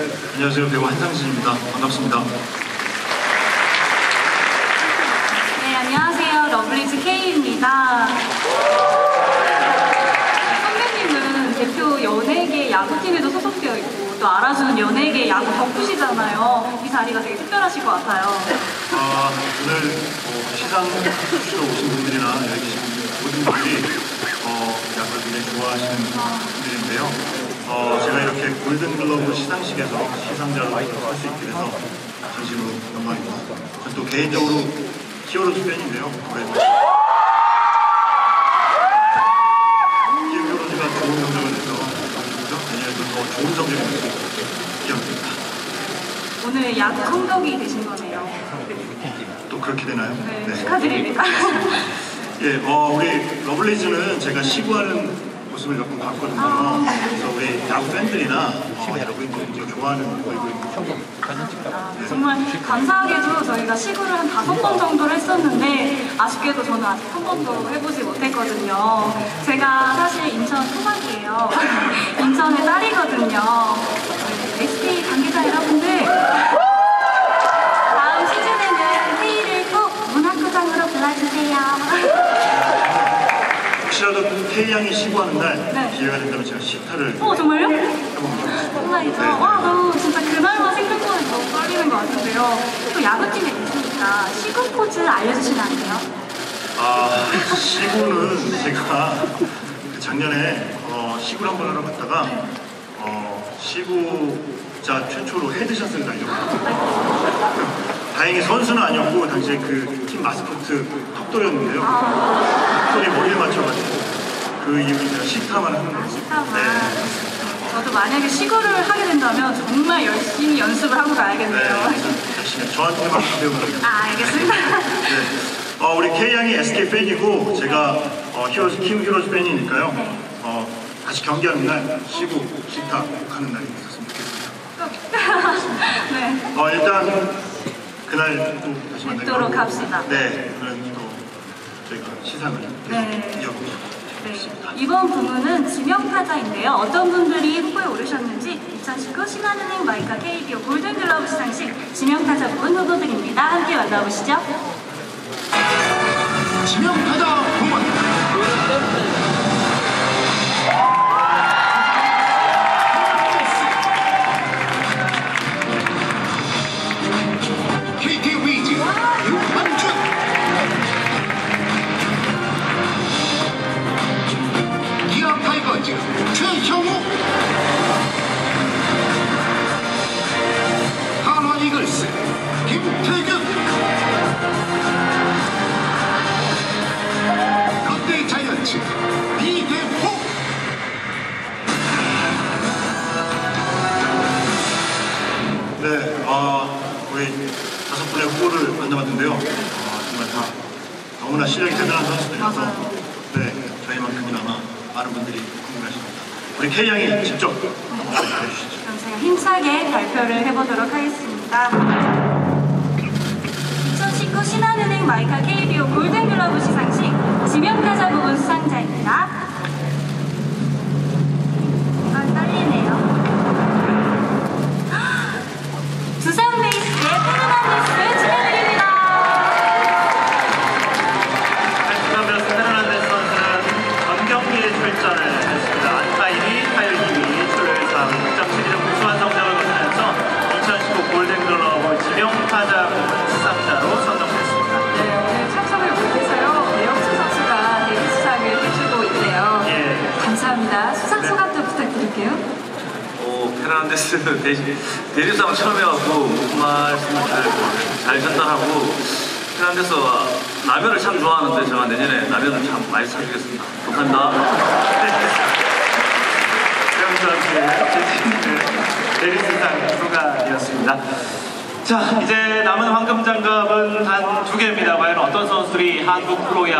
안녕하세요 배우 한상진입니다. 반갑습니다. 네, 안녕하세요. 러블리즈 K입니다. 선배님은 대표 연예계 야구팀에도 소속되어 있고 또 알아주는 연예계 야구 덕후시잖아요. 이 자리가 되게 특별하실 것 같아요. 아, 오늘 어, 시상 수시로 오신 분들이나 여기 계신 모든 분들이 어, 야구를 굉장히 좋아하시는 분들인데요. 어, 제가 이렇게 골든글러브 시상식에서 시상자로 할 수 있게 돼서 진심으로 영광입니다. 저는 또 개인적으로 히어로즈 팬인데요. 그래서 히어로즈가 좋은 성적을 내서 내년에도 더 좋은 성적을 낼수 있도록 기원합니다. 오늘 야구 성덕이 되신 거네요. 또 그렇게 되나요? 네, 축하드립니다. 예, 어, 우리 러블리즈는 제가 시구하는 모습을 몇번 봤거든요. 아. 그래서 우리 야구 팬들이나 어, 야구인들이 굉장히 좋아하는 얼굴입니다. 아, 정말 감사하게도 저희가 시구를 한 다섯 번 정도를 했었는데 아쉽게도 저는 아직 한 번도 해보지 못했거든요. 제가 사실 인천 토박이에요. 인천의 딸이거든요. 혹시라도 태양이 시구하는 날 네. 기회가 된다면 제가 식타를 어 정말요? 정말이죠. 와 너무 진짜 그날만 생각보다 너무 떨리는 것 같은데요. 또 야구팀에 계시니까 시구 포즈 알려주시면 안 돼요? 아, 시구는 제가 그 작년에 어, 시구를 한번 하러 갔다가 어, 시구자 최초로 헤드샷을 날렸고 다행히 선수는 아니었고 당시에 그 팀 마스코트 턱돌이었는데요. 턱돌이 머리를 맞춰가지고 그 이후에 제가 식타만 하는 거예요. 식타만. 네. 저도 만약에 시구를 하게 된다면 정말 열심히 연습을 하고 네. 가야겠네요. 열심히 저한테만 배우는. 아 알겠습니다. 네. 어, 우리 K양이 SK 팬이고 제가 어, 히어로즈 팀 히어로즈 팬이니까요. 어, 같이 경기하는 날 시구 식탁 하는 날이 있었으면 좋겠습니다. 네. 어, 일단 그날 또 다시 하고, 합시다. 네, 시상을 네. 이어보도록 네. 하겠습니다. 이번 부문은 지명타자인데요. 어떤 분들이 후보에 오르셨는지 2019 신한은행 마이카 KBO 골든글러브 시상식 지명타자 부문 후보들입니다. 함께 만나보시죠. 지명타자 자이언츠 이대호 네, 어, 우리 다섯 분의 후보를 만나봤는데요. 어, 정말 다 너무나 실력이 대단한 선수들이라서. 네, 저희만큼이나마 많은 분들이 궁금해하십니다. 우리 K양이 직접 한번 해주시죠. 그럼 제가 힘차게 발표를 해보도록 하겠습니다. 2019 신한은행 마이카 KBO 골든글러브 시상식 지명타자 부분 수상자입니다. 아, 떨리네요. 감사합니다. 수상 소감도 부탁드릴게요. 어, 페르난데스 대리, 대리상 처음 해갖고 말씀을 잘, 잘 전달하고 페르난데스가 라면을 참 좋아하는데 제가 내년에 라면을 참 많이 사주겠습니다. 감사합니다. 내리수상 소감이었습니다. 자, 이제 남은 황금 장갑은 단 두 개입니다. 과연 어떤 선수들이 한국 프로야